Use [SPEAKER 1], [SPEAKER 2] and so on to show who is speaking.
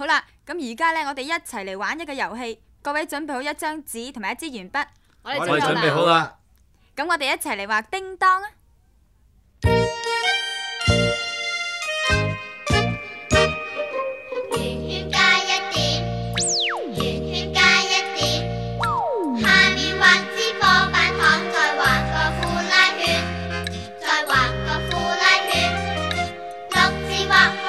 [SPEAKER 1] 好啦，咁而家咧，我哋一齐嚟玩一个游戏。各位准备好一张纸同埋一支铅笔，
[SPEAKER 2] 我哋准备好
[SPEAKER 3] 啦。
[SPEAKER 1] 咁我哋一齐嚟画叮当啊！
[SPEAKER 4] 圆圈加一点，圆圈加一点，下面画支火板糖，再画个呼啦圈，再画个呼啦圈，六字画。